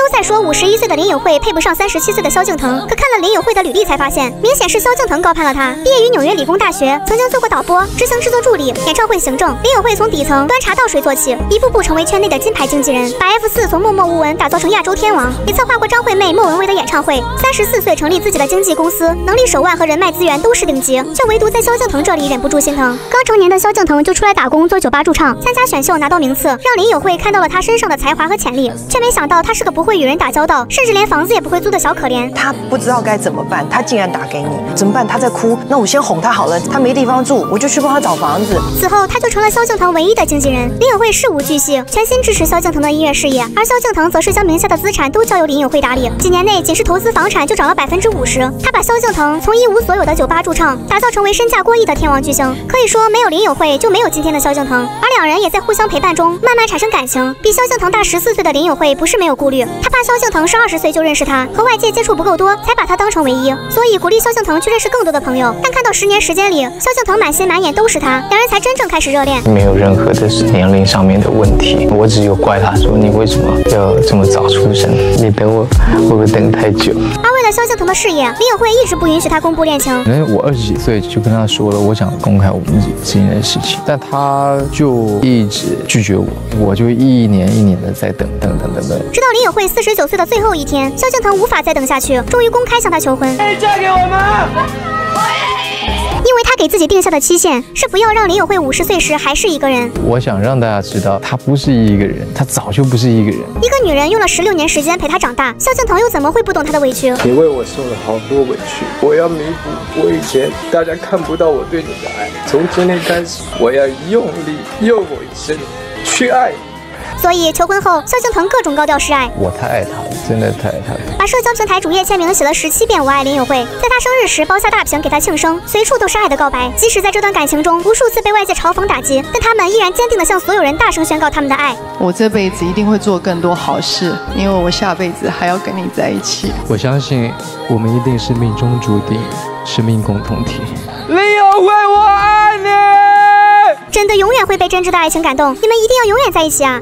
都在说五十一岁的林颖慧配不上三十七岁的萧敬腾，可看了林颖慧的履历才发现，明显是萧敬腾高攀了她。毕业于纽约理工大学，曾经做过导播、执行制作助理、演唱会行政。林颖慧从底层端茶倒水做起，一步步成为圈内的金牌经纪人，把 F 四从默默无闻打造成亚洲天王，也策划过张惠妹、莫文蔚的演唱会。三十四岁成立自己的经纪公司，能力、手腕和人脉资源都是顶级，却唯独在萧敬腾这里忍不住心疼。刚成年的萧敬腾就出来打工做酒吧驻唱，参加选秀拿到名次，让林颖慧看到了他身上的才华和潜力，却没想到他是个不会与人打交道，甚至连房子也不会租的小可怜。他不知道该怎么办，他竟然打给你，怎么办？他在哭，那我先哄他好了。他没地方住，我就去帮他找房子。此后，他就成了萧敬腾唯一的经纪人。林永慧事无巨细，全心支持萧敬腾的音乐事业，而萧敬腾则是将名下的资产都交由林永慧打理。几年内，仅是投资房产就涨了百分之五十。他把萧敬腾从一无所有的酒吧驻唱，打造成为身价过亿的天王巨星。可以说，没有林永慧，就没有今天的萧敬腾。而两人也在互相陪伴中，慢慢产生感情。比萧敬腾大十四岁的林永慧不是没有顾虑，她怕萧敬腾是二十岁就认识他，和外界接触不够多，才把他当成唯一，所以鼓励萧敬腾去认识更多的朋友。但看到十年时间里，萧敬腾满心满眼都是他，两人才真正开始热恋。没有任何的年龄上面的问题，我只有怪他说你为什么要这么早出生？你等我会不会等太久？萧敬腾的事业，林颖慧一直不允许他公布恋情。因为我二十几岁就跟他说了，我想公开我们之间的事情，但他就一直拒绝我，我就一年一年的在等等等等等。直到林颖慧四十九岁的最后一天，萧敬腾无法再等下去，终于公开向她求婚。嫁给我吗？因为他给自己定下的期限是不要让林友慧五十岁时还是一个人。我想让大家知道，他不是一个人，他早就不是一个人。一个女人用了十六年时间陪他长大，萧敬腾又怎么会不懂他的委屈？你为我受了好多委屈，我要弥补我以前大家看不到我对你的爱。从今天开始，我要用力用我一生去爱你。所以求婚后，萧敬腾各种高调示爱。我太爱他了，真的太爱他了。把社交平台主页签名写了十七遍“我爱林有慧”，在他生日时包下大屏给他庆生，随处都是爱的告白。即使在这段感情中无数次被外界嘲讽打击，但他们依然坚定地向所有人大声宣告他们的爱。我这辈子一定会做更多好事，因为我下辈子还要跟你在一起。我相信我们一定是命中注定，是命共同体。林有慧，我爱你。真的永远会被真挚的爱情感动，你们一定要永远在一起啊！